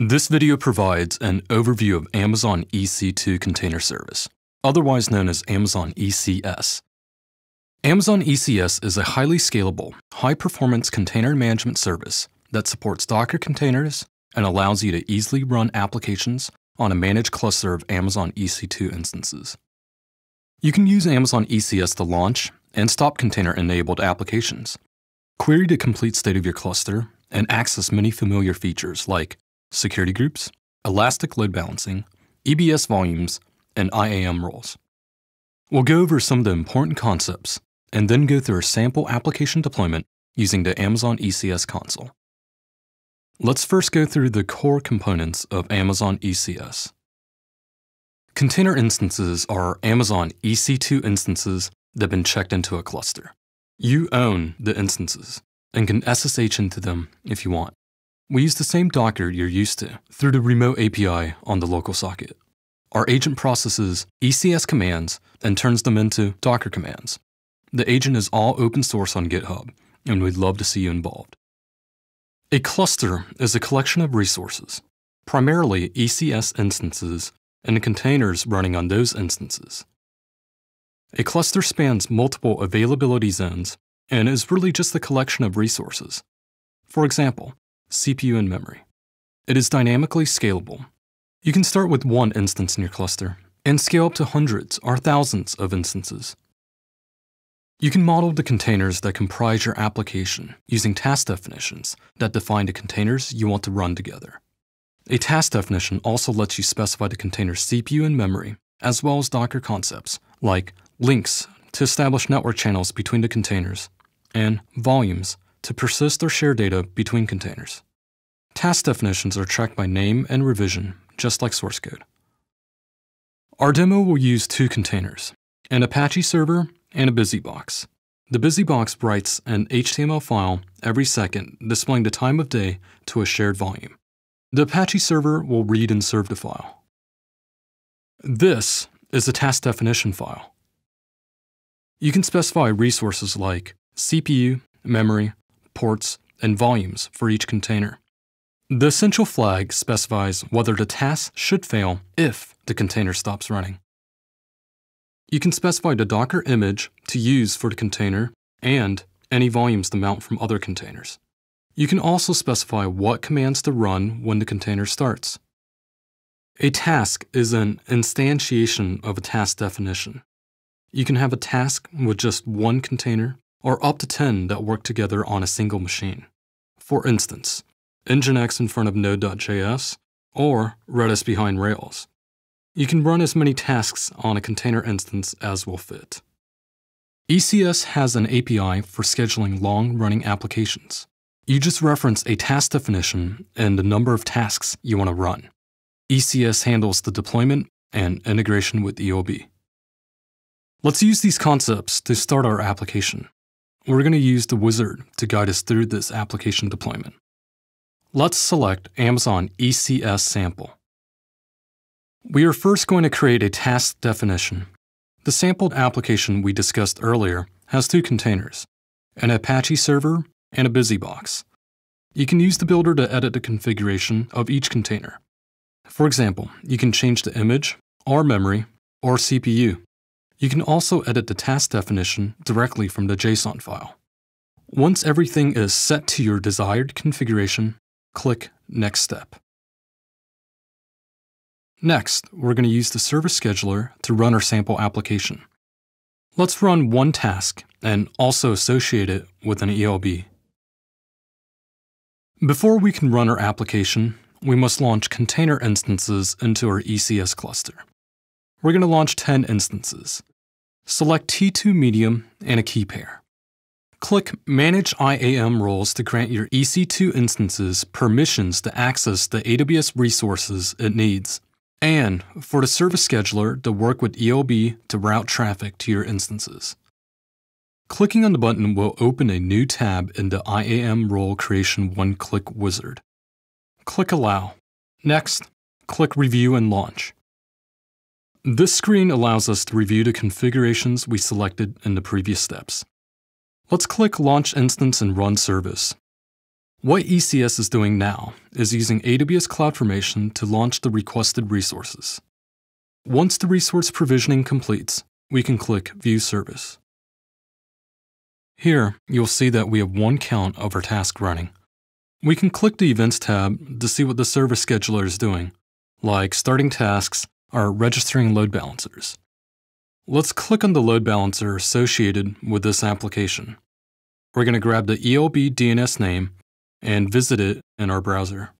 This video provides an overview of Amazon EC2 Container Service, otherwise known as Amazon ECS. Amazon ECS is a highly scalable, high-performance container management service that supports Docker containers and allows you to easily run applications on a managed cluster of Amazon EC2 instances. You can use Amazon ECS to launch and stop container-enabled applications, query the complete state of your cluster, and access many familiar features like security groups, elastic load balancing, EBS volumes, and IAM roles. We'll go over some of the important concepts and then go through a sample application deployment using the Amazon ECS console. Let's first go through the core components of Amazon ECS. Container instances are Amazon EC2 instances that have been checked into a cluster. You own the instances and can SSH into them if you want. We use the same Docker you're used to through the remote API on the local socket. Our agent processes ECS commands and turns them into Docker commands. The agent is all open source on GitHub, and we'd love to see you involved. A cluster is a collection of resources, primarily ECS instances and the containers running on those instances. A cluster spans multiple availability zones and is really just a collection of resources. For example, CPU and memory. It is dynamically scalable. You can start with one instance in your cluster and scale up to hundreds or thousands of instances. You can model the containers that comprise your application using task definitions that define the containers you want to run together. A task definition also lets you specify the container's CPU and memory, as well as Docker concepts like links to establish network channels between the containers, and volumes to persist or share data between containers. Task definitions are tracked by name and revision, just like source code. Our demo will use two containers, an Apache server and a BusyBox. The BusyBox writes an HTML file every second displaying the time of day to a shared volume. The Apache server will read and serve the file. This is a task definition file. You can specify resources like CPU, memory, ports, and volumes for each container. The essential flag specifies whether the task should fail if the container stops running. You can specify the Docker image to use for the container and any volumes to mount from other containers. You can also specify what commands to run when the container starts. A task is an instantiation of a task definition. You can have a task with just one container or up to 10 that work together on a single machine. For instance, Nginx in front of Node.js or Redis behind Rails. You can run as many tasks on a container instance as will fit. ECS has an API for scheduling long-running applications. You just reference a task definition and the number of tasks you want to run. ECS handles the deployment and integration with ELB. Let's use these concepts to start our application. We're going to use the wizard to guide us through this application deployment. Let's select Amazon ECS sample. We are first going to create a task definition. The sampled application we discussed earlier has two containers, an Apache server and a BusyBox. You can use the builder to edit the configuration of each container. For example, you can change the image, or memory, or CPU. You can also edit the task definition directly from the JSON file. Once everything is set to your desired configuration, click Next Step. Next, we're going to use the service scheduler to run our sample application. Let's run one task and also associate it with an ELB. Before we can run our application, we must launch container instances into our ECS cluster. We're going to launch 10 instances. Select T2 Medium and a key pair. Click Manage IAM roles to grant your EC2 instances permissions to access the AWS resources it needs, and for the service scheduler to work with ELB to route traffic to your instances. Clicking on the button will open a new tab in the IAM role creation one-click wizard. Click Allow. Next, click Review and Launch. This screen allows us to review the configurations we selected in the previous steps. Let's click Launch Instance and Run Service. What ECS is doing now is using AWS CloudFormation to launch the requested resources. Once the resource provisioning completes, we can click View Service. Here, you'll see that we have one count of our task running. We can click the Events tab to see what the service scheduler is doing, like starting tasks or registering load balancers. Let's click on the load balancer associated with this application. We're going to grab the ELB DNS name and visit it in our browser.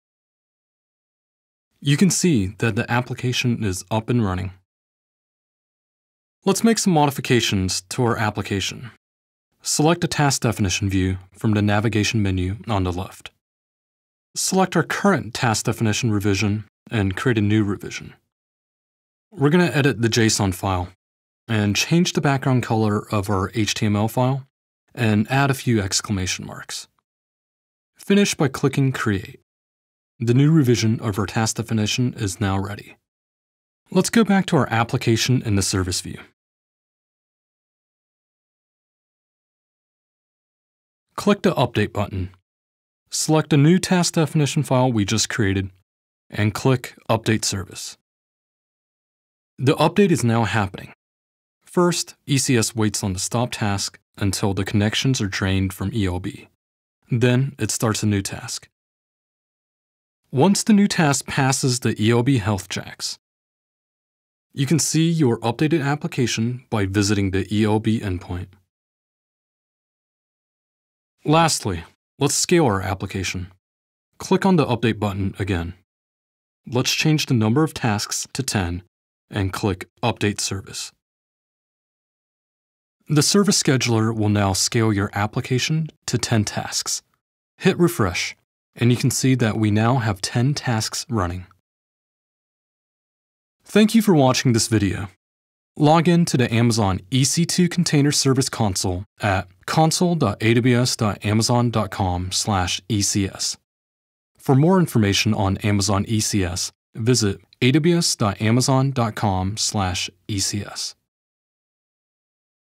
You can see that the application is up and running. Let's make some modifications to our application. Select a task definition view from the navigation menu on the left. Select our current task definition revision and create a new revision. We're going to edit the JSON file and change the background color of our HTML file and add a few exclamation marks. Finish by clicking Create. The new revision of our task definition is now ready. Let's go back to our application in the service view. Click the Update button. Select the new task definition file we just created and click Update Service. The update is now happening. First, ECS waits on the stop task until the connections are drained from ELB. Then it starts a new task. Once the new task passes the ELB health checks, you can see your updated application by visiting the ELB endpoint. Lastly, let's scale our application. Click on the Update button again. Let's change the number of tasks to 10 and click Update Service. The service scheduler will now scale your application to 10 tasks. Hit refresh, and you can see that we now have 10 tasks running. Thank you for watching this video. Log in to the Amazon EC2 Container Service Console at console.aws.amazon.com/ecs. For more information on Amazon ECS, visit aws.amazon.com/ecs.